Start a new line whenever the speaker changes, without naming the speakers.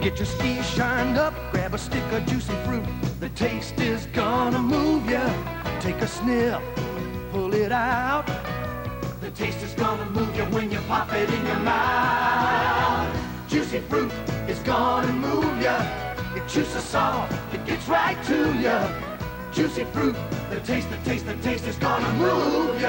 Get your skis shined up, grab a stick of juicy fruit. The taste is gonna move ya. Take a sniff, pull it out. The taste is gonna move you when you pop it in your mouth. Juicy fruit is gonna move ya. It juices salt. it gets right to ya. Juicy fruit, the taste, the taste, the taste is gonna move ya.